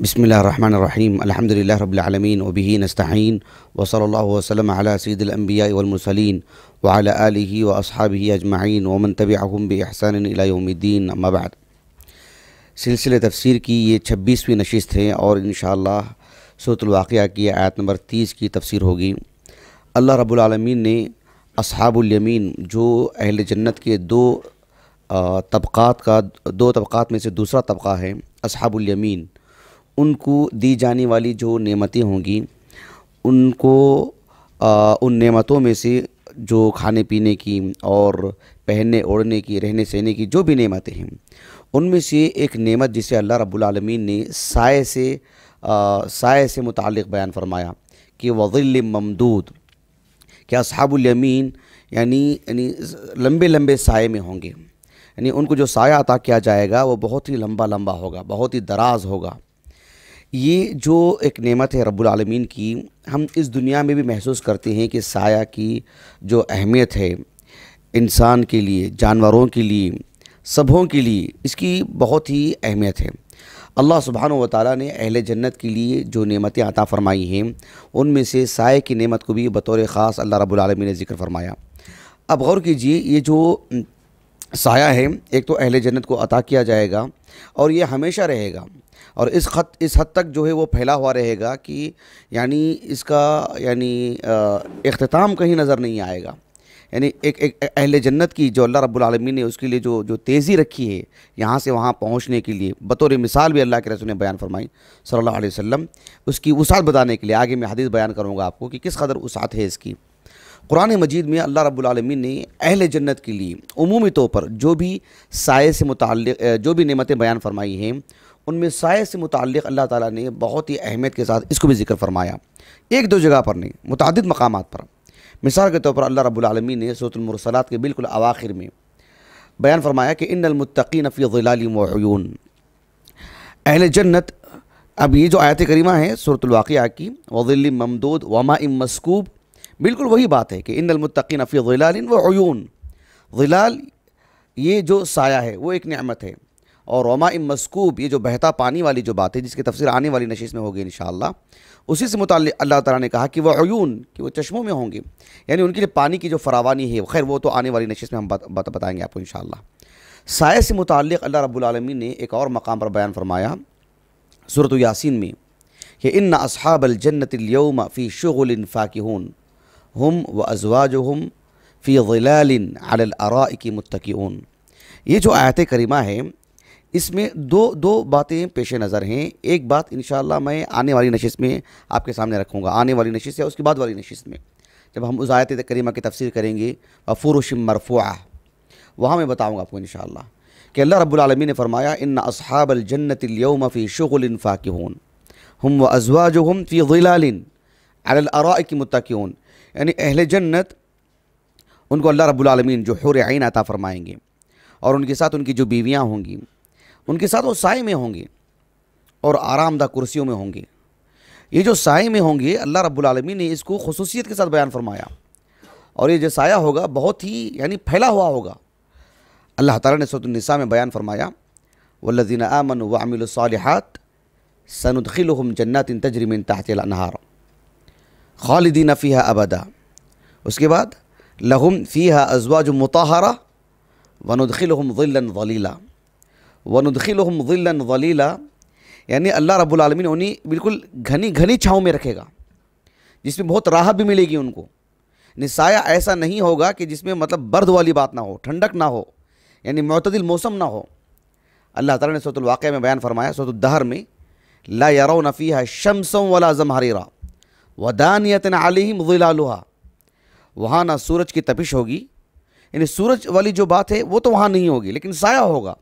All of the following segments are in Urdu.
بسم اللہ الرحمن الرحیم الحمد للہ رب العالمین وبہ نستعین وصلی اللہ وسلم علی سید الانبیاء والمرسلین وعلی آلہ واصحابہ اجمعین ومن تبعہم بإحسان الى یوم الدین اما بعد سلسلہ تفسیر کی یہ چھبیسویں نشست ہے اور انشاءاللہ سورة الواقعہ کی آیت نمبر تیس کی تفسیر ہوگی۔ اللہ رب العالمین نے اصحاب الیمین، جو اہل جنت کے دو طبقات کا، دو طبقات میں سے دوسرا طبقہ ہے، اصحاب الیمین۔ ان کو دی جانے والی جو نعمتیں ہوں گی، ان کو ان نعمتوں میں سے جو کھانے پینے کی اور پہننے، اوڑھنے کی، رہنے سہنے کی جو بھی نعمتیں ہیں، ان میں سے ایک نعمت جسے اللہ رب العالمین نے سائے سے سائے سے متعلق بیان فرمایا کہ وظل ممدود، کہ اصحاب الیمین یعنی یعنی لمبے لمبے سائے میں ہوں گے۔ یعنی ان کو جو سایہ عطا کیا جائے گا وہ بہت ہی لمبا لمبا ہوگا، بہت ہی دراز ہوگا۔ یہ جو ایک نعمت ہے رب العالمین کی، ہم اس دنیا میں بھی محسوس کرتے ہیں کہ سایہ کی جو اہمیت ہے انسان کے لیے، جانوروں کے لیے، سبھوں کے لیے، اس کی بہت ہی اہمیت ہے۔ اللہ سبحانہ و تعالیٰ نے اہل جنت کے لیے جو نعمتیں عطا فرمائی ہیں، ان میں سے سائے کی نعمت کو بھی بطور خاص اللہ رب العالمین نے ذکر فرمایا۔ اب غور کیجیے، یہ جو سایہ ہے، ایک تو اہل جنت کو عطا کیا جائے گا اور یہ ہمیشہ رہے گا۔ اور اس خط، اس حد تک جو ہے وہ پھیلا ہوا رہے گا کہ یعنی اس کا یعنی اختتام کہیں نظر نہیں آئے گا۔ یعنی ایک ایک اہل جنت کی جو اللہ رب العالمین نے اس کے لیے جو جو تیزی رکھی ہے یہاں سے وہاں پہنچنے کے لیے، بطور مثال بھی اللہ کے رسول نے بیان فرمائی صلی اللہ علیہ وسلم، اس کی وسعت بتانے کے لیے۔ آگے میں حدیث بیان کروں گا آپ کو کہ کس قدر وسعت ہے اس کی۔ قرآن مجید میں اللہ رب العالمین نے اہل جنت کے لیے عمومی طور پر جو بھی سائے سے متعلق جو بھی نعمتیں بیان فرمائی ہیں، ان میں سائے سے متعلق اللہ تعالیٰ نے بہت ہی اہمیت کے ساتھ اس کو بھی ذکر فرمایا۔ ایک دو جگہ پر نہیں، متعدد مقامات پر۔ مثال کے طور پر اللہ رب العالمین نے صوت المرسلات کے بالکل اواخر میں بیان فرمایا کہ ان المتقین فی ظلال وعیون اہل جنت، اب یہ جو آیت کریمہ ہے صورت الواقعہ کی، وظل ممدود وما ام مسکوب بالکل وہی بات ہے کہ ان المتقین فی ظلال وعیون ظلال یہ جو سایہ ہے، وہ ایک نعمت ہے۔ اور روما ام مسکوب یہ جو بہتا پانی والی جو بات ہے، جس کی تفسیر آنے والی نشست میں ہوگی انشاءاللہ، اسی سے متعلق اللہ تعالیٰ نے کہا کہ وہ عیون، کہ وہ چشموں میں ہوں گے یعنی ان کے لیے پانی کی جو فراوانی ہے، خیر وہ تو آنے والی نشست میں ہم بتائیں گے آپ کو انشاءاللہ۔ سائے سے متعلق اللہ رب العالمین نے ایک اور مقام پر بیان فرمایا صورت یاسین میں، کہ ان اصحاب الجنت اليوم فی شغل فاکہون۔ ہم و ازواجہم فی ظلال علی الارائک متقیون یہ جو آیت کریمہ ہے اس میں دو دو باتیں پیش نظر ہیں۔ ایک بات انشاءاللہ میں آنے والی نشست میں آپ کے سامنے رکھوں گا۔ آنے والی نشست یا اس کے بعد والی نشست میں۔ جب ہم اس آیت کریمہ کی تفسیر کریں گے فروش مرفوعہ۔ وہاں میں بتاؤں گا آپ کو انشاءاللہ کہ اللہ رب العالمین نے فرمایا، ان اصحاب الجنت اليوم فی شغل فاکہون۔ ہم و ازواجہم فی ظلال علی الارائک متقیون یعنی اہل جنت، ان کو اللہ رب العالمین جو حور عین عطا فرمائیں گے اور ان کے ساتھ ان کی جو بیویاں ہوں گی، ان کے ساتھ وہ سائے میں ہوں گے اور آرام دہ کرسیوں میں ہوں گے یہ جو سائے میں ہوں گے اللہ رب العالمین نے اس کو خصوصیت کے ساتھ بیان فرمایا۔ اور یہ جو سایہ ہوگا، بہت ہی یعنی پھیلا ہوا ہوگا۔ اللہ تعالیٰ نے سعود النساء میں بیان فرمایا والذین آمنوا وعملوا الصالحات سندخلهم جنات تجری من تحت الانہار خالدین فیہا ابدا۔ اس کے بعد، لہم فیہا ازواج مطہرہ وندخلهم ظلا ظلیلا وندخلهم ظلا ظلیلا یعنی اللہ رب العالمین انہیں بالکل گھنی گھنی چھاؤں میں رکھے گا، جس میں بہت راحت بھی ملے گی ان کو۔ یعنی سایہ ایسا نہیں ہوگا کہ جس میں مطلب برد والی بات نہ ہو، ٹھنڈک نہ ہو یعنی معتدل موسم نہ ہو۔ اللہ تعالیٰ نے صوت الواقع میں بیان فرمایا صوت الدہر میں، لا يرون فيها شمسا ولا زمہریرا۔ ودانیت علیہم ظلالها وہاں نہ سورج کی تپش ہوگی یعنی سورج والی جو بات ہے وہ تو وہاں نہیں ہوگی، لیکن سایہ ہوگا۔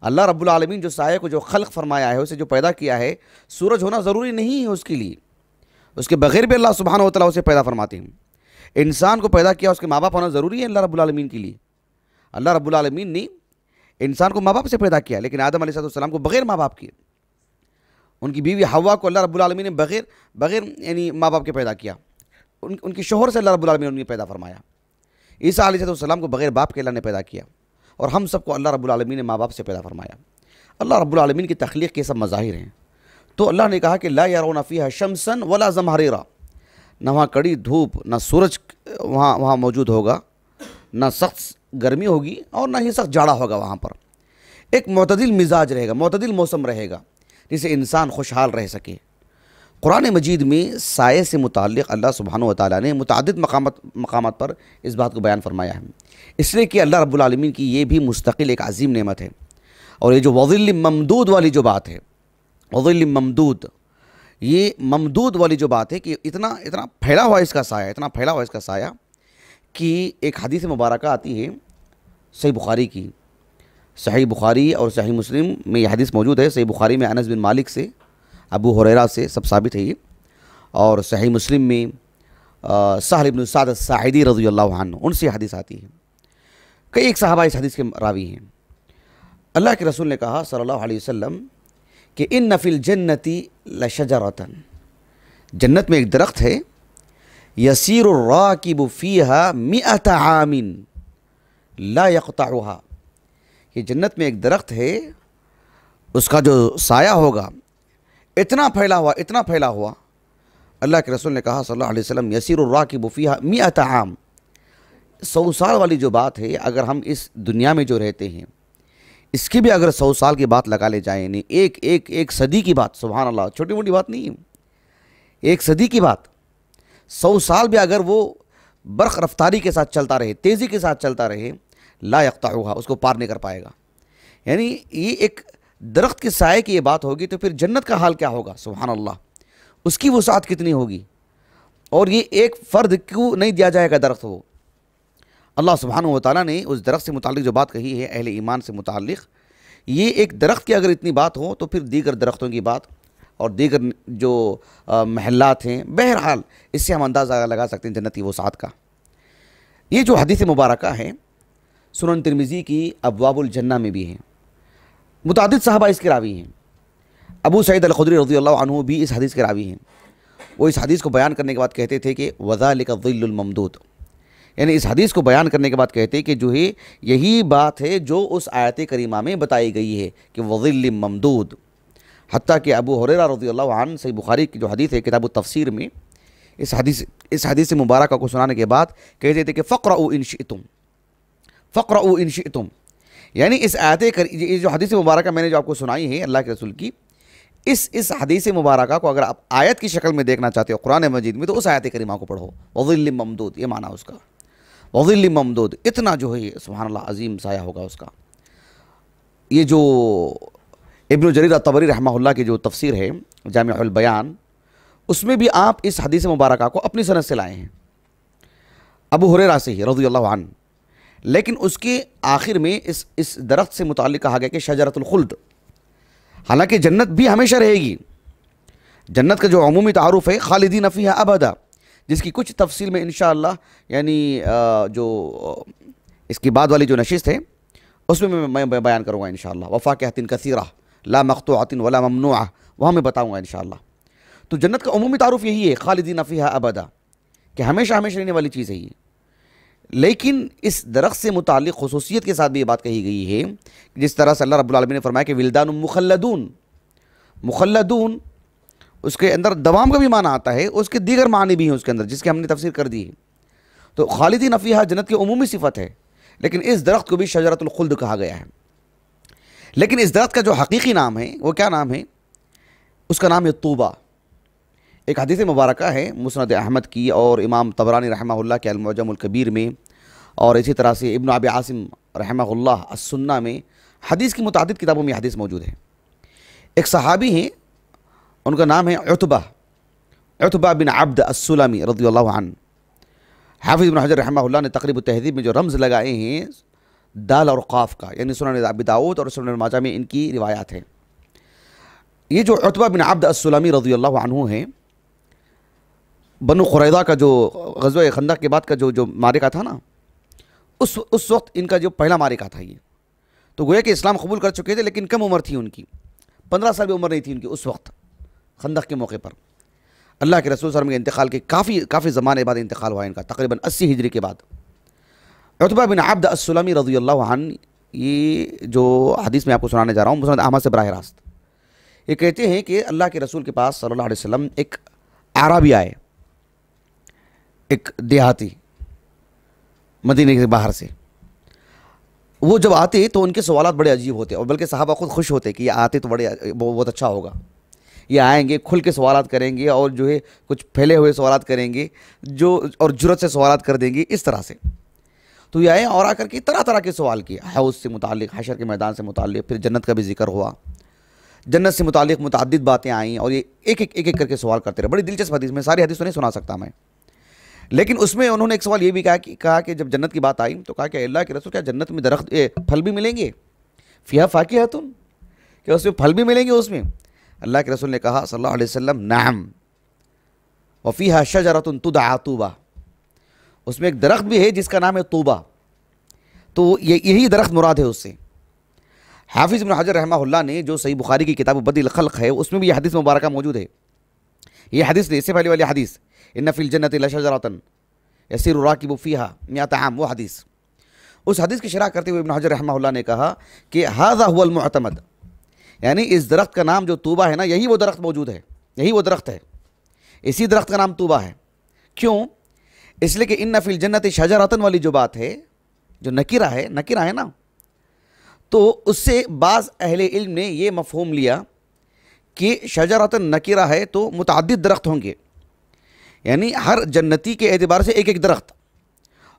اللہ رب العالمین جو سایہ کو جو خلق فرمایا ہے، اسے جو پیدا کیا ہے، سورج ہونا ضروری نہیں ہے اس کے لیے۔ اس کے بغیر بھی اللہ سبحانہ و تعالیٰ اسے پیدا فرماتے ہیں۔ انسان کو پیدا کیا اس کے ماں باپ ہونا ضروری ہے اللہ رب العالمین کے لیے۔ اللہ رب العالمین نے انسان کو ماں باپ سے پیدا کیا، لیکن آدم علیہ السلام کو بغیر ماں باپ کیے۔ ان کی بیوی ہوا کو اللہ رب العالمین نے بغیر بغیر یعنی ماں باپ کے پیدا کیا۔ ان ان کی شوہر سے اللہ رب العالمین نے پیدا فرمایا۔ عیسیٰ علیہ السلام کو بغیر باپ کے اللہ نے پیدا کیا۔ اور ہم سب کو اللہ رب العالمین نے ماں باپ سے پیدا فرمایا۔ اللہ رب العالمین کی تخلیق کے سب مظاہر ہیں۔ تو اللہ نے کہا کہ لا یارون فیہا شمسن ولا زمہریرا۔ نہ وہاں کڑی دھوپ، نہ سورج وہاں وہاں موجود ہوگا۔ نہ سخت گرمی ہوگی اور نہ ہی سخت جاڑا ہوگا وہاں پر۔ ایک معتدل مزاج رہے گا، معتدل موسم رہے گا۔ جسے انسان خوشحال رہ سکے۔ قرآن مجید میں سائے سے متعلق اللہ سبحانہ و تعالیٰ نے متعدد مقامات مقامات پر اس بات کو بیان فرمایا ہے۔ اس لیے کہ اللہ رب العالمین کی یہ بھی مستقل ایک عظیم نعمت ہے۔ اور یہ جو وظل ممدود والی جو بات ہے، وظل ممدود، یہ ممدود والی جو بات ہے کہ اتنا اتنا پھیلا ہوا اس کا سایہ، اتنا پھیلا ہوا اس کا سایہ کہ ایک حدیث مبارکہ آتی ہے صحیح بخاری کی۔ صحیح بخاری اور صحیح مسلم میں یہ حدیث موجود ہے۔ صحیح بخاری میں انس بن مالک سے، ابو حریرہ سے سب ثابت ہے یہ۔ اور صحیح مسلم میں سہل بن سعد الساعدی رضی اللہ عنہ، ان سے حدیث آتی ہے۔ کئی ایک صحابہ اس حدیث کے راوی ہیں۔ اللہ کے رسول نے کہا صلی اللہ علیہ وسلم کہ ان نفل جنتی لشجرتن۔ جنت میں ایک درخت ہے۔ یسیر الراکب فیہا مئت عام لا یقطعها۔ یہ جنت میں ایک درخت ہے، اس کا جو سایہ ہوگا، اتنا پھیلا ہوا، اتنا پھیلا ہوا۔ اللہ کے رسول نے کہا صلی اللہ علیہ وسلم، یسیر الراکب فیہا مئت عام۔ سو سال والی جو بات ہے، اگر ہم اس دنیا میں جو رہتے ہیں، اس کی بھی اگر سو سال کی بات لگا لے جائیں یعنی ایک ایک ایک صدی کی بات، سبحان اللہ، چھوٹی موٹی بات نہیں۔ ہے ایک صدی کی بات۔ سو سال بھی اگر وہ برق رفتاری کے ساتھ چلتا رہے، تیزی کے ساتھ چلتا رہے لا یقطعوها، اس کو پار نہیں کر پائے گا۔ یعنی یہ ایک درخت کے سائے کی یہ بات ہوگی تو پھر جنت کا حال کیا ہوگا؟ سبحان اللہ۔ اس کی وسعت کتنی ہوگی؟ اور یہ ایک فرد کیوں نہیں دیا جائے گا درخت وہ؟ اللہ سبحانہ و تعالیٰ نے اس درخت سے متعلق جو بات کہی ہے، اہل ایمان سے متعلق، یہ ایک درخت کی اگر اتنی بات ہو تو پھر دیگر درختوں کی بات اور دیگر جو محلات ہیں، بہرحال اس سے ہم اندازہ لگا سکتے ہیں جنتی وسعت کا۔ یہ جو حدیث مبارکہ ہے سنن ترمیزی کی ابواب الجنہ میں بھی ہیں۔ متعدد صحابہ اس کے راوی ہیں۔ ابو سعید الخدری رضی اللہ عنہ بھی اس حدیث کے راوی ہیں۔ وہ اس حدیث کو بیان کرنے کے بعد کہتے تھے کہ وَذَلِكَ الظِّلُّ الممدود۔ یعنی اس حدیث کو بیان کرنے کے بعد کہتے کہ جو ہے، یہی بات ہے جو اس آیت کریمہ میں بتائی گئی ہے کہ وظل ممدود۔ حتیٰ کہ ابو حریرہ رضی اللہ عنہ صحیح بخاری کی جو حدیث ہے، کتاب التفسیر میں، اس حدیث اس حدیث مبارکہ کو سنانے کے بعد کہتے تھے کہ فقر او انشئتم فقر او انشئتم یعنی اس آیت یہ جو حدیث مبارکہ میں نے جو آپ کو سنائی ہے اللہ کے رسول کی، اس اس حدیث مبارکہ کو اگر آپ آیت کی شکل میں دیکھنا چاہتے ہو، قرآن مجید میں، تو اس آیت کریمہ کو پڑھو۔ وظل ممدود، یہ معنی اس کا۔ وظل ممدود، اتنا جو ہے، سبحان اللہ، عظیم سایہ ہوگا اس کا۔ یہ جو ابن جریر طبری رحمہ اللہ کی جو تفسیر ہے، جامع البیان، اس میں بھی آپ اس حدیث مبارکہ کو اپنی صنعت سے لائے ہیں۔ ابو حریرہ سے ہی، رضی اللہ عنہ۔ لیکن اس کے آخر میں اس اس درخت سے متعلق کہا گیا کہ شجرت الخلد. حالانکہ جنت بھی ہمیشہ رہے گی. جنت کا جو عمومی تعارف ہے، خالدین فیہا ابدا، جس کی کچھ تفصیل میں انشاءاللہ یعنی جو اس کی بعد والی جو نشست ہے، اس میں میں بیان کروں گا انشاءاللہ. وفا کے حتین کثیرہ، لا مختوعۃ ولا ممنوعہ، وہاں میں بتاؤں گا انشاءاللہ. تو جنت کا عمومی تعارف یہی ہے، خالدین فیہا ابدا، کہ ہمیشہ ہمیشہ رہنے والی چیز ہے یہ. لیکن اس درخت سے متعلق خصوصیت کے ساتھ بھی یہ بات کہی گئی ہے جس طرح سے اللہ رب العالمین نے فرمایا کہ ولدان مخلدون مخلدون، اس کے اندر دوام کا بھی معنی آتا ہے، اس کے دیگر معنی بھی ہیں اس کے اندر، جس کی ہم نے تفسیر کر دی ہے۔ تو خالدی نفیہ جنت کی عمومی صفت ہے، لیکن اس درخت کو بھی شجرت الخلد کہا گیا ہے۔ لیکن اس درخت کا جو حقیقی نام ہے، وہ کیا نام ہے؟ اس کا نام ہے طوبہ ایک حدیث مبارکہ ہے، مسند احمد کی اور امام طبرانی رحمہ اللہ کے المعجم الکبیر میں اور اسی طرح سے ابن عب عاصم رحمہ اللہ السنہ میں حدیث کی متعدد کتابوں میں حدیث موجود ہے۔ ایک صحابی ہیں، ان کا نام ہے عطبہ عطبہ بن عبد السلمی رضی اللہ عنہ۔ حافظ بن حجر رحمہ اللہ نے تقریب التہذیب میں جو رمز لگائے ہیں، دال اور قاف کا یعنی سنن ابی داود اور سنن الماجہ میں ان کی روایات ہیں۔ یہ جو عطبہ بن عبد السلمی رضی اللہ عنہ ہیں بنو قریدہ کا جو غزوہ خندق کے بعد کا جو جو مارکہ تھا نا، اس اس وقت ان کا جو پہلا مارکہ تھا یہ۔ تو گویا کہ اسلام قبول کر چکے تھے، لیکن کم عمر تھی ان کی۔ پندرہ سال بھی عمر نہیں تھی ان کی اس وقت، خندق کے موقع پر۔ اللہ کے رسول صلی اللہ علیہ وسلم کے انتقال کے کافی کافی زمانے بعد انتقال ہوا ان کا، تقریباً اسی ہجری کے بعد۔ عطبہ بن عبد السلمی رضی اللہ عنہ، یہ جو حدیث میں آپ کو سنانے جا رہا ہوں، مسند احمد سے براہ راست۔ یہ کہتے ہیں کہ اللہ کے رسول کے پاس صلی اللہ علیہ وسلم ایک عربی آئے۔ ایک دیہاتی مدینہ کے باہر سے۔ وہ جب آتے تو ان کے سوالات بڑے عجیب ہوتے اور بلکہ صحابہ خود خوش ہوتے کہ یہ آتے تو بڑے بہت اچھا ہوگا۔ یہ آئیں گے، کھل کے سوالات کریں گے اور جو ہے کچھ پھیلے ہوئے سوالات کریں گے، جو اور جرت سے سوالات کر دیں گے اس طرح سے۔ تو یہ آئے اور آ کر کے طرح طرح کے سوال کیے۔ حوض سے متعلق، حشر کے میدان سے متعلق، پھر جنت کا بھی ذکر ہوا۔ جنت سے متعلق متعدد باتیں آئیں اور یہ ایک ایک ایک ایک کر کے سوال کرتے رہے۔ بڑی دلچسپ حدیث میں ساری حدیث تو نہیں سنا سکتا میں۔ لیکن اس میں انہوں نے ایک سوال یہ بھی کہا کہ کہا کہ جب جنت کی بات آئی تو کہا کہ اللہ کے رسول، کیا جنت میں درخت پھل بھی ملیں گے؟ فیا فاقی ہے تم کیا اس میں پھل بھی ملیں گے اس میں؟ اللہ کے رسول نے کہا صلی اللہ علیہ وسلم، نعم۔ وفیہ شجرت تدعا طوبہ اس میں ایک درخت بھی ہے جس کا نام ہے طوبہ تو یہی درخت مراد ہے اس سے۔ حافظ بن حجر رحمہ اللہ نے جو صحیح بخاری کی کتاب بدی الخلق ہے، اس میں بھی یہ حدیث مبارکہ موجود ہے۔ یہ حدیث نہیں، اس سے پہلے والی حدیث۔ ان فی الجنت لشجرتن یسیر راکب فیہا میات عام، وہ حدیث۔ اس حدیث کی شرح کرتے ہوئے ابن حجر رحمہ اللہ نے کہا کہ هذا هو المعتمد۔ یعنی اس درخت کا نام جو طوبہ ہے نا، یہی وہ درخت موجود ہے۔ یہی وہ درخت ہے۔ اسی درخت کا نام طوبہ ہے۔ کیوں؟ اس لیے کہ ان فی الجنت شجرتن والی جو بات ہے، جو نکرہ ہے نکرہ ہے نا۔ تو اس سے بعض اہل علم نے یہ مفہوم لیا کہ شجرت نکرہ ہے تو متعدد درخت ہوں گے۔ یعنی ہر جنتی کے اعتبار سے ایک ایک درخت۔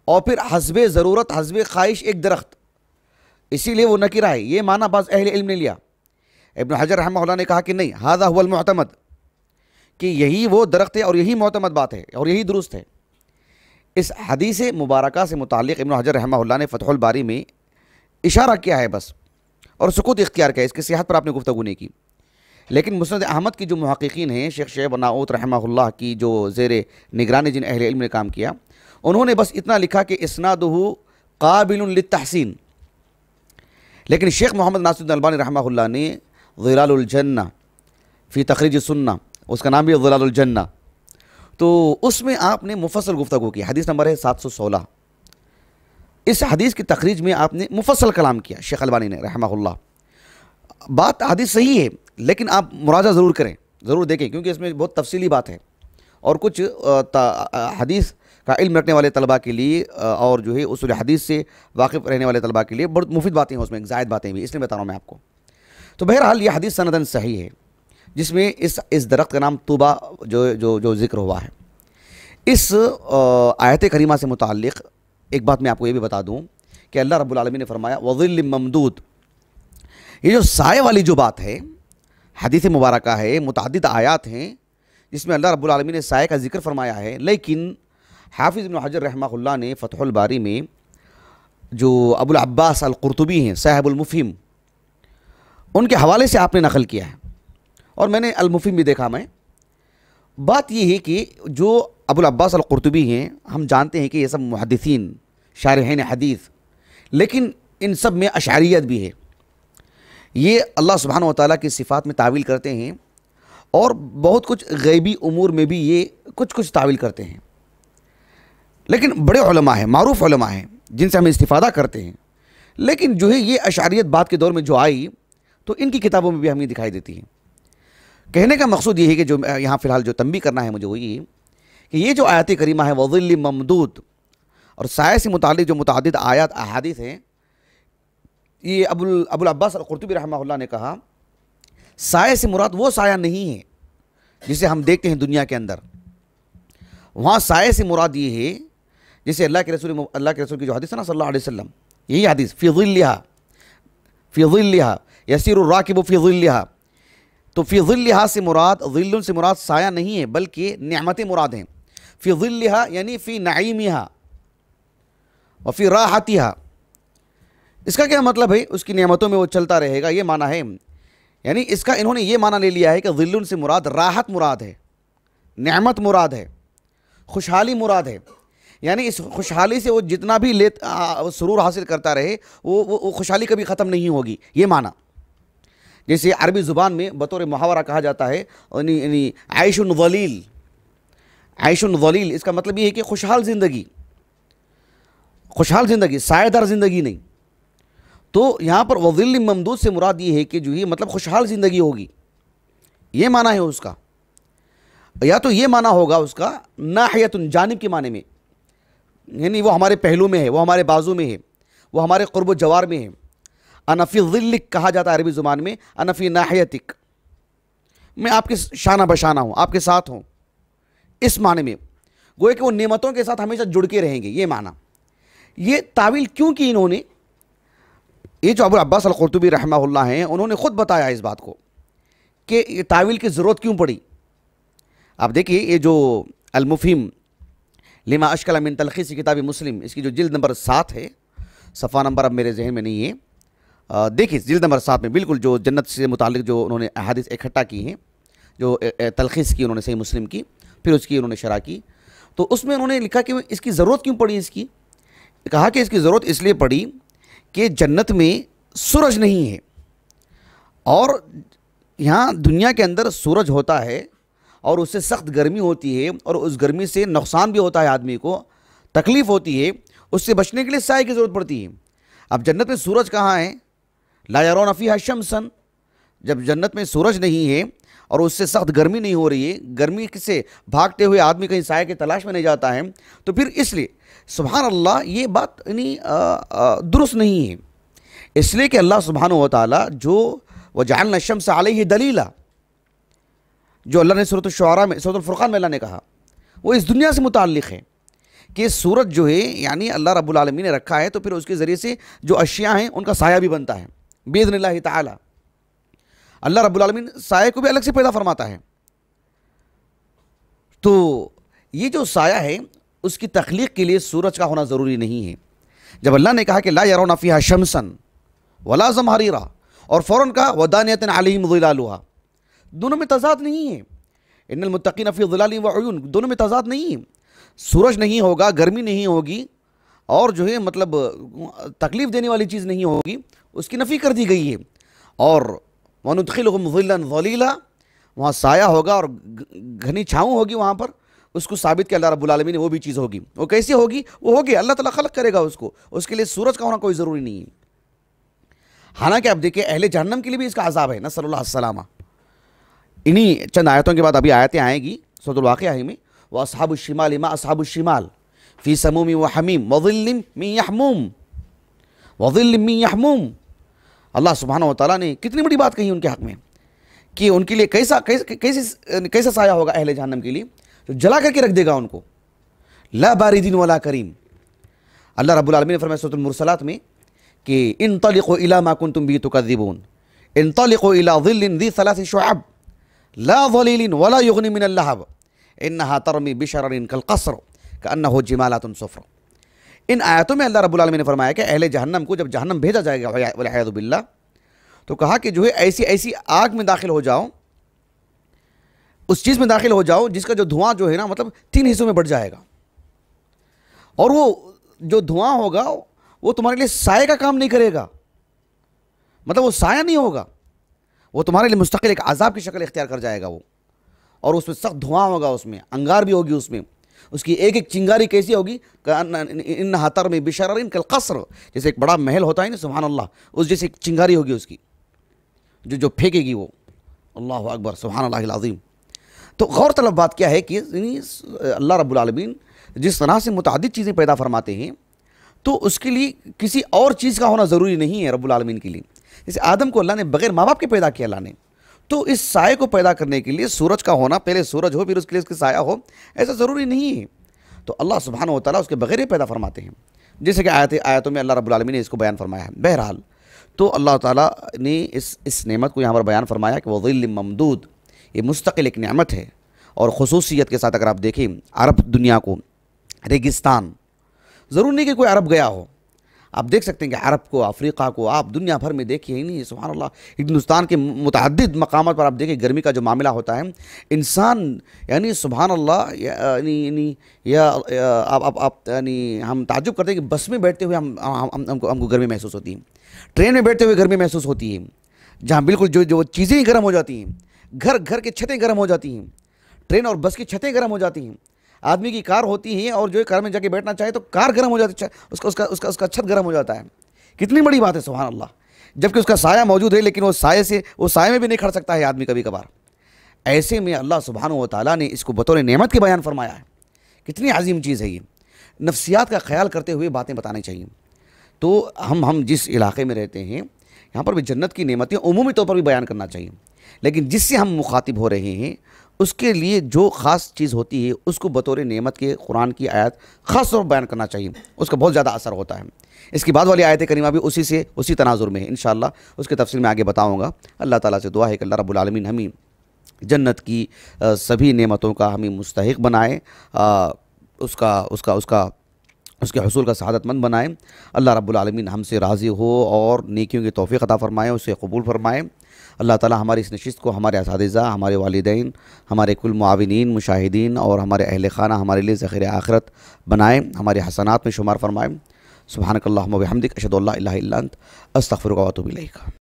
اور پھر حسب ضرورت، حسب خواہش ایک درخت۔ اسی لیے وہ نکرہ ہے۔ یہ معنی بعض اہل علم نے لیا۔ ابن حجر رحمہ اللہ نے کہا کہ نہیں هذا هو المعتمد۔ کہ یہی وہ درخت ہے اور یہی معتمد بات ہے اور یہی درست ہے۔ اس حدیث مبارکہ سے متعلق ابن حجر رحمہ اللہ نے فتح الباری میں اشارہ کیا ہے بس اور سکوت اختیار کیا ہے اس کی صحت پر آپ نے گفتگو نہیں کی۔ لیکن مسند احمد کی جو محققین ہیں، شیخ شعیب ناؤت رحمہ اللہ کی جو زیر نگرانی جن اہل علم نے کام کیا، انہوں نے بس اتنا لکھا کہ اسنادہ قابل للتحسین۔ لیکن شیخ محمد ناصر البانی رحمہ اللہ نے ظلال الجنہ فی تخریج سنہ اس کا نام بھی ظلال الجنہ۔ تو اس میں آپ نے مفصل گفتگو کی، حدیث نمبر ہے سات سو سولہ۔ اس حدیث کی تخریج میں آپ نے مفصل کلام کیا، شیخ البانی نے رحمہ اللہ۔ بات حدیث صحیح ہے، لیکن آپ مراجعہ ضرور کریں، ضرور دیکھیں، کیونکہ اس میں بہت تفصیلی بات ہے۔ اور کچھ حدیث کا علم رکھنے والے طلباء کے لیے اور جو ہے اصول حدیث سے واقف رہنے والے طلباء کے لیے بہت مفید باتیں ہیں، اس میں زائد باتیں بھی، اس لیے بتا رہا ہوں میں آپ کو۔ تو بہرحال یہ حدیث سندن صحیح ہے، جس میں اس اس درخت کا نام طوبہ جو جو جو ذکر ہوا ہے۔ اس آیت کریمہ سے متعلق ایک بات میں آپ کو یہ بھی بتا دوں کہ اللہ رب العالمین نے فرمایا، وظل ممدود۔ یہ جو سائے والی جو بات ہے، حدیث مبارکہ ہے، متعدد آیات ہیں، جس میں اللہ رب العالمین نے سائے کا ذکر فرمایا ہے، لیکن حافظ بن حجر رحمہ اللہ نے فتح الباری میں جو ابو العباس القرطبی ہیں، صاحب المفیم ان کے حوالے سے آپ نے نقل کیا ہے۔ اور میں نے المفیم بھی دیکھا میں۔ بات یہ ہے کہ جو ابو العباس القرطبی ہیں، ہم جانتے ہیں کہ یہ سب محدثین، شارحین حدیث، لیکن ان سب میں اشعریت بھی ہے۔ یہ اللہ سبحانہ و تعالیٰ کی صفات میں تعویل کرتے ہیں اور بہت کچھ غیبی امور میں بھی یہ کچھ کچھ تعویل کرتے ہیں۔ لیکن بڑے علماء ہیں، معروف علماء ہیں، جن سے ہم استفادہ کرتے ہیں۔ لیکن جو ہے یہ اشعریت بات کے دور میں جو آئی تو ان کی کتابوں میں بھی ہمیں دکھائی دیتی ہیں۔ کہنے کا مقصود یہ ہے کہ جو یہاں فی الحال جو تنبی کرنا ہے، مجھے وہ یہ کہ یہ جو آیات کریمہ ہے، وظل ممدود اور سائے سے متعلق جو متعدد آیات، احادیث ہیں یہ ابو ابو العباس القرطبی رحمہ اللہ نے کہا، سائے سے مراد وہ سایہ نہیں ہے جسے ہم دیکھتے ہیں دنیا کے اندر۔ وہاں سائے سے مراد یہ ہے، جسے اللہ کے رسول اللہ کے رسول کی جو حدیث ہے نا صلی اللہ علیہ وسلم، یہی حدیث، فی ظلہا فی ظلہا، یسیر الراکب فی ظلہا۔ تو فی ظلہا سے مراد ظل سے مراد سایہ نہیں ہے، بلکہ نعمت مراد ہیں۔ فی ظلہا یعنی فی نعیمہا، وفی راحتہا۔ اس کا کیا مطلب ہے؟ اس کی نعمتوں میں وہ چلتا رہے گا، یہ معنی ہے۔ یعنی اس کا انہوں نے یہ معنی لے لیا ہے کہ ظل سے مراد راحت مراد ہے، نعمت مراد ہے، خوشحالی مراد ہے۔ یعنی اس خوشحالی سے وہ جتنا بھی لے سرور حاصل کرتا رہے، وہ وہ خوشحالی کبھی ختم نہیں ہوگی۔ یہ معنی۔ جیسے عربی زبان میں بطور محاورہ کہا جاتا ہے یعنی یعنی عائش الظلیل عائش الظلیل اس کا مطلب یہ ہے کہ خوشحال زندگی۔ خوشحال زندگی سائے دار زندگی نہیں۔ تو یہاں پر وظل ممدود سے مراد یہ ہے کہ جو یہ مطلب خوشحال زندگی ہوگی۔ یہ معنی ہے اس کا۔ یا تو یہ معنی ہوگا اس کا ناحیت جانب کے معنی میں۔ یعنی وہ ہمارے پہلو میں ہے، وہ ہمارے بازو میں ہے، وہ ہمارے قرب و جوار میں ہے۔ انفی ظلک کہا جاتا ہے عربی زبان میں انفی ناحیتک۔ میں آپ کے شانہ بشانہ ہوں، آپ کے ساتھ ہوں۔ اس معنی میں۔ گوئے کہ وہ نعمتوں کے ساتھ ہمیشہ جڑ کے رہیں گے، یہ معنی۔ یہ تعویل کیوں کی انہوں نے؟ یہ جو ابو عباس القرطبی رحمہ اللہ ہیں، انہوں نے خود بتایا اس بات کو کہ یہ تعویل کی ضرورت کیوں پڑی؟ آپ دیکھیے، یہ جو المفیم لما اشکل من تلخیص کتاب مسلم، اس کی جو جلد نمبر سات ہے، صفحہ نمبر اب میرے ذہن میں نہیں ہے۔ دیکھیے، جلد نمبر سات میں بالکل جو جنت سے متعلق جو انہوں نے احادیث اکٹھا کی ہیں، جو تلخیص کی انہوں نے، صحیح مسلم کی، پھر اس کی انہوں نے شرح کی۔ تو اس میں انہوں نے لکھا کہ اس کی ضرورت کیوں پڑی اس کی؟ کہا کہ اس کی ضرورت اس لیے پڑی کہ جنت میں سورج نہیں ہے۔ اور یہاں دنیا کے اندر سورج ہوتا ہے اور اس سے سخت گرمی ہوتی ہے اور اس گرمی سے نقصان بھی ہوتا ہے آدمی کو، تکلیف ہوتی ہے، اس سے بچنے کے لیے سائے کی ضرورت پڑتی ہے۔ اب جنت میں سورج کہاں ہے؟ لا یرون فیہا شمسن۔ جب جنت میں سورج نہیں ہے اور اس سے سخت گرمی نہیں ہو رہی ہے، گرمی سے بھاگتے ہوئے آدمی کہیں سائے کے تلاش میں نہیں جاتا ہے، تو پھر اس لیے سبحان اللہ، یہ بات یعنی درست نہیں ہے۔ اس لیے کہ اللہ سبحانہ و تعالیٰ جو وجعلنا الشمس علیہ دلیلہ جو اللہ نے صورت الشعراء میں صورت الفرقان میں اللہ نے کہا، وہ اس دنیا سے متعلق ہے کہ سورج جو ہے یعنی اللہ رب العالمین نے رکھا ہے، تو پھر اس کے ذریعے سے جو اشیاء ہیں، ان کا سایہ بھی بنتا ہے۔ بیدن اللہ تعالی اللہ رب العالمین سایہ کو بھی الگ سے پیدا فرماتا ہے۔ تو یہ جو سایہ ہے اس کی تخلیق کے لیے سورج کا ہونا ضروری نہیں ہے۔ جب اللہ نے کہا کہ لا یرون فیہا شمسن ولا زمہریرہ اور فوراً کہا ودانیت علیہم ظلالوہا دونوں میں تضاد نہیں ہے۔ ان المتقین فی ظلال و عیون۔ دونوں میں تضاد نہیں ہے۔ سورج نہیں ہوگا، گرمی نہیں ہوگی اور جو ہے مطلب تکلیف دینے والی چیز نہیں ہوگی، اس کی نفی کر دی گئی ہے۔ اور وَنُدْخِلُهُمْ ظِلًّا ظَلِيلًا۔ وہاں سایہ ہوگا اور گھنی چھاؤں ہوگی وہاں پر۔ اس کو ثابت کہ اللہ رب العالمین نے، وہ بھی چیز ہوگی۔ وہ کیسی ہوگی؟ وہ ہوگی، اللہ تعالیٰ خلق کرے گا اس کو۔ اس کے لیے سورج کا ہونا کوئی ضروری نہیں ہے۔ حالانکہ آپ دیکھیں، اہل جہنم کے لیے بھی اس کا عذاب ہے نصر اللہ السلامہ انہی چند آیتوں کے بعد ابھی آیتیں آئیں گی سورت الواقعہ میں۔ وہ اصحاب الشمال، ما اصحاب الشمال؟ فی سموم و حمیم وظل من یحموم۔ وظل من یحموم۔ اللہ سبحانہ و تعالیٰ نے کتنی بڑی بات کہی ان کے حق میں، کہ ان کے لیے کیسا کیسے کیسا سایہ ہوگا اہل جہنم کے لیے؟ جو جلا کر کے رکھ دے گا ان کو۔ لا باردین ولا کریم۔ اللہ رب العالمین نے فرمایا سورت المرسلات میں کہ انطلقوا الى ما کنتم بھی تکذبون۔ انطلقوا الى ظل ذی ثلاث شعب۔ لا ظلیل ولا یغنی من اللہب۔ انہا ترمی بشرر کالقصر۔ کانہو جمالات صفر۔ ان آیتوں میں اللہ رب العالمین نے فرمایا کہ اہل جہنم کو جب جہنم بھیجا جائے گا والحیاذ باللہ، تو کہا کہ جو ہے ایسی ایسی آگ میں داخل ہو جاؤ اس چیز میں داخل ہو جاؤ جس کا جو دھواں جو ہے نا مطلب تین حصوں میں بڑھ جائے گا۔ اور وہ جو دھواں ہوگا، وہ تمہارے لیے سائے کا کام نہیں کرے گا۔ مطلب وہ سایہ نہیں ہوگا۔ وہ تمہارے لیے مستقل ایک عذاب کی شکل اختیار کر جائے گا وہ۔ اور اس میں سخت دھواں ہوگا، اس میں انگار بھی ہوگی، اس میں۔ اس کی ایک ایک چنگاری کیسی ہوگی؟ ان حتر میں بشرر ان کل قصر جیسے ایک بڑا محل ہوتا ہے نا، سبحان اللہ، اس جیسی چنگاری ہوگی اس کی۔ جو جو پھینکے گی وہ۔ اللہ اکبر، سبحان اللہ العظیم۔ تو غور طلب بات کیا ہے کہ یعنی اللہ رب العالمین جس طرح سے متعدد چیزیں پیدا فرماتے ہیں، تو اس کے لیے کسی اور چیز کا ہونا ضروری نہیں ہے رب العالمین کے لیے۔ جیسے آدم کو اللہ نے بغیر ماں باپ کے پیدا کیا اللہ نے، تو اس سائے کو پیدا کرنے کے لیے سورج کا ہونا، پہلے سورج ہو، پھر اس کے لیے اس کے سایہ ہو، ایسا ضروری نہیں ہے۔ تو اللہ سبحانہ و تعالیٰ اس کے بغیر ہی پیدا فرماتے ہیں۔ جیسے کہ آیت، آیتوں میں اللہ رب العالمین نے اس کو بیان فرمایا ہے۔ بہرحال تو اللہ تعالیٰ نے اس اس نعمت کو یہاں پر بیان فرمایا کہ وہ ظل ممدود۔ یہ مستقل ایک نعمت ہے اور خصوصیت کے ساتھ اگر آپ دیکھیں عرب دنیا کو، ریگستان، ضرور نہیں کہ کوئی عرب گیا ہو۔ آپ دیکھ سکتے ہیں کہ عرب کو، افریقہ کو آپ دنیا بھر میں دیکھیے نہیں، سبحان اللہ۔ ہندوستان کے متعدد مقامات پر آپ دیکھیں، گرمی کا جو معاملہ ہوتا ہے، انسان یعنی سبحان اللہ یعنی یعنی یا آپ آپ یعنی ہم تعجب کرتے ہیں کہ بس میں بیٹھتے ہوئے ہم ہم کو ہم کو گرمی محسوس ہوتی ہے۔ ٹرین میں بیٹھتے ہوئے گرمی محسوس ہوتی ہے۔ جہاں بالکل جو جو چیزیں ہی گرم ہو جاتی ہیں۔ گھر گھر کے چھتیں گرم ہو جاتی ہیں۔ ٹرین اور بس کی چھتیں گرم ہو جاتی ہیں۔ آدمی کی کار ہوتی ہے اور جو کار میں جا کے بیٹھنا چاہے تو کار گرم ہو جاتی ہے، اس کا اس کا اس کا اس کا چھت گرم ہو جاتا ہے۔ کتنی بڑی بات ہے، سبحان اللہ۔ جبکہ اس کا سایہ موجود ہے، لیکن وہ سائے سے، وہ سائے میں بھی نہیں کھڑ سکتا ہے آدمی کبھی کبھار۔ ایسے میں اللہ سبحانہ و تعالیٰ نے اس کو بطور نعمت کے بیان فرمایا ہے۔ کتنی عظیم چیز ہے یہ۔ نفسیات کا خیال کرتے ہوئے باتیں بتانے چاہیے۔ تو ہم ہم جس علاقے میں رہتے ہیں، یہاں پر بھی جنت کی نعمتیں عمومی طور پر بھی بیان کرنا چاہیے۔ لیکن جس سے ہم مخاطب ہو رہے ہیں، اس کے لیے جو خاص چیز ہوتی ہے، اس کو بطور نعمت کے قرآن کی آیت خاص طور پر بیان کرنا چاہیے۔ اس کا بہت زیادہ اثر ہوتا ہے۔ اس کی بعد والی آیت کریمہ بھی اسی سے، اسی تناظر میں ہے۔ انشاءاللہ اس کے تفصیل میں آگے بتاؤں گا۔ اللہ تعالیٰ سے دعا ہے کہ اللہ رب العالمین ہمیں جنت کی سبھی نعمتوں کا ہمیں مستحق بنائے۔ اس کا اس کا اس کا اس کے حصول کا سعادت مند بنائیں۔ اللہ رب العالمین ہم سے راضی ہو اور نیکیوں کی توفیق عطا فرمائے، اسے قبول فرمائیں اللہ تعالی ہماری اس نشست کو ہمارے اساتذہ، ہمارے والدین، ہمارے کل معاونین، مشاہدین اور ہمارے اہل خانہ ہمارے لیے ذخیر آخرت بنائیں، ہمارے حسنات میں شمار فرمائیں۔ سبحانک اللہم و بحمدک اشہد اللہ الہ الا انت، استغفرک و اتوب الیک۔